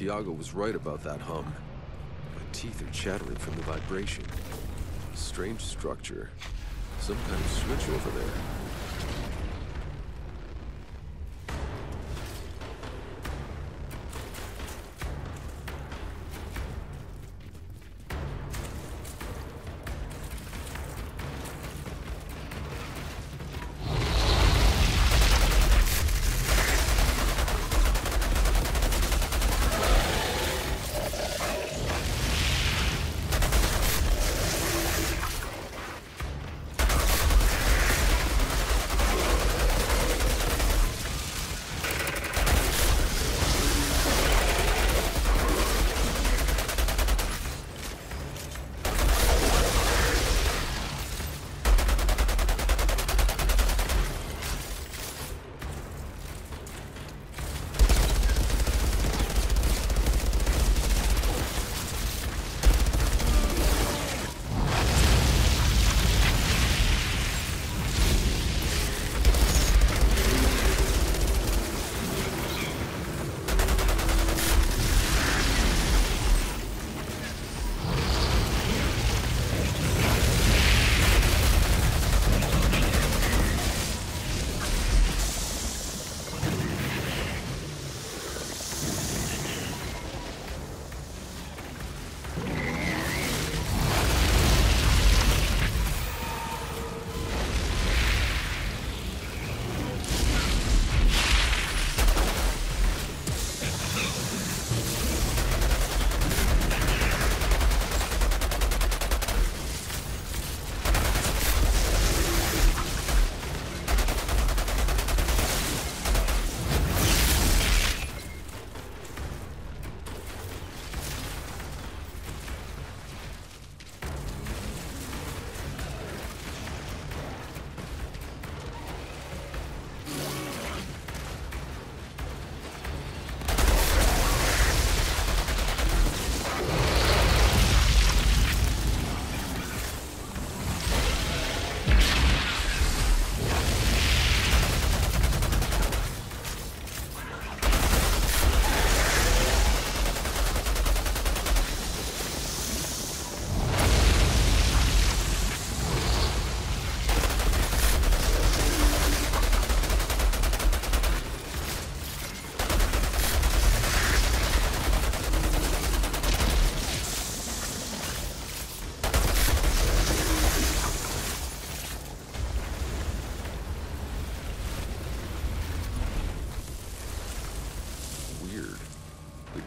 Tiago was right about that hum. My teeth are chattering from the vibration. Strange structure. Some kind of switch over there.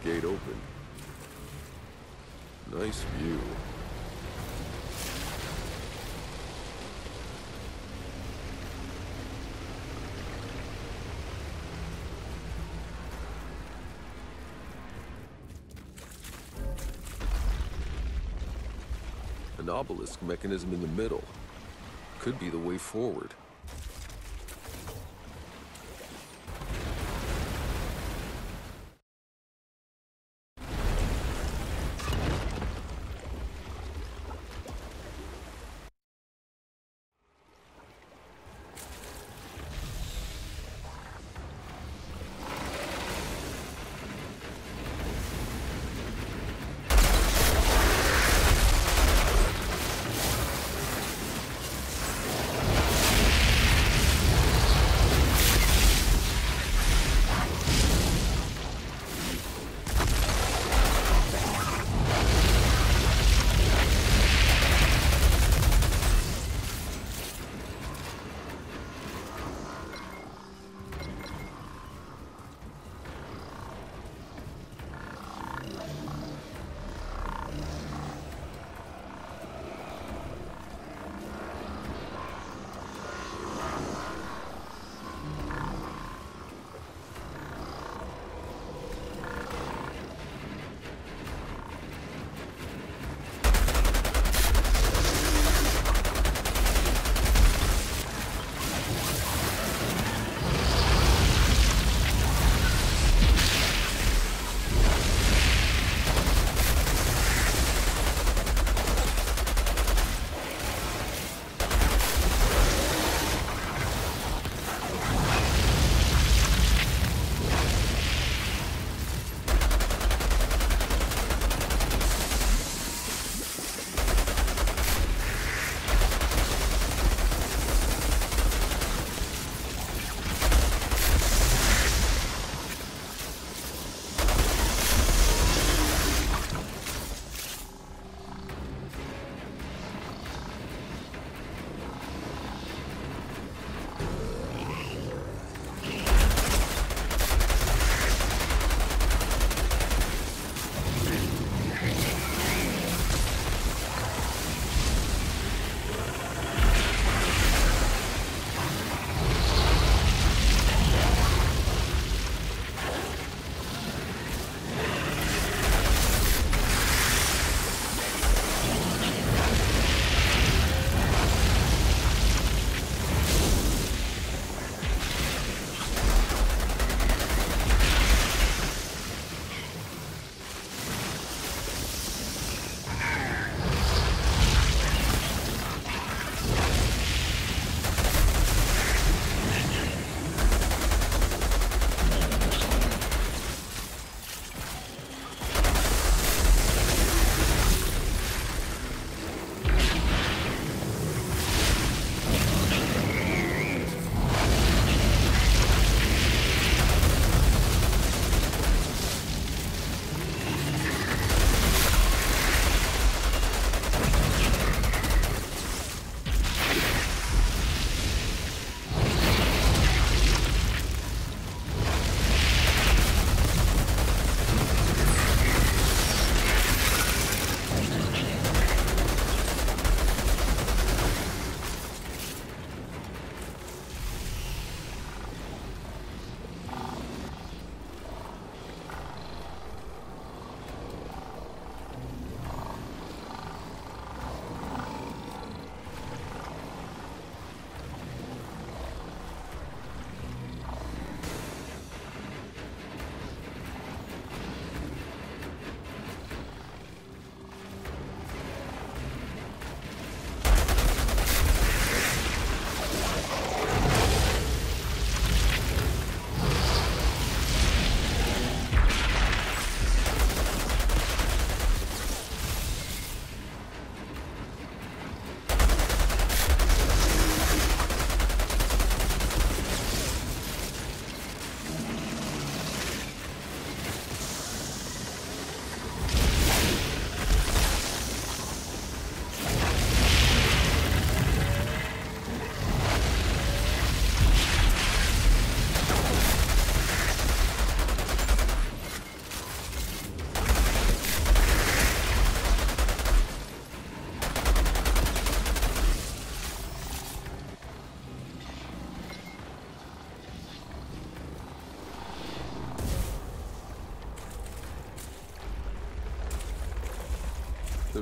Gate open. Nice view. An obelisk mechanism in the middle. Could be the way forward.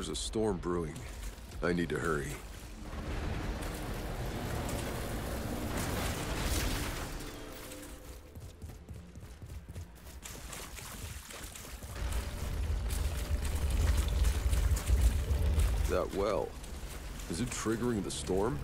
There's a storm brewing. I need to hurry. That well. Is it triggering the storm?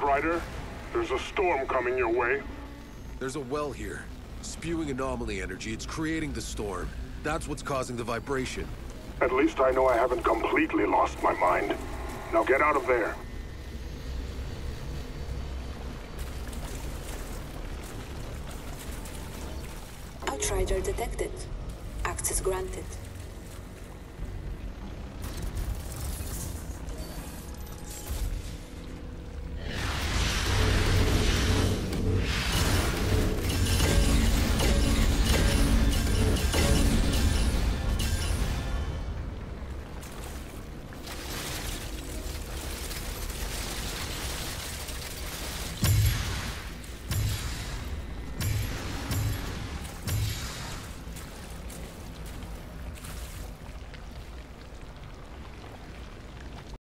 Outrider, there's a storm coming your way. There's a well here. Spewing anomaly energy. It's creating the storm. That's what's causing the vibration. At least I know I haven't completely lost my mind. Now get out of there. Outrider detected. Access granted.